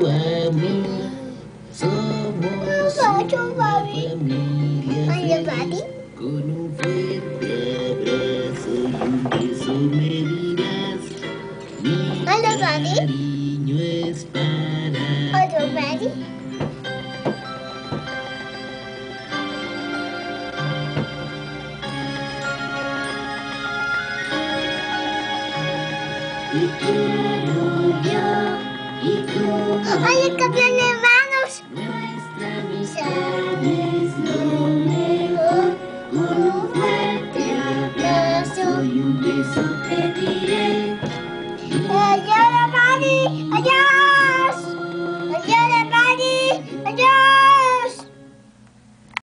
mía. Somos Pacho, una papi. familia Oye, feliz. papi. Con un fuerte abrazo y un beso me dirás. Mi Hola, papi. cariño es para Otro Betty. Y quiero yo y tú. Oye, campeón de manos. Nuestra amistad es lo mejor. Con un fuerte abrazo y un beso te diré.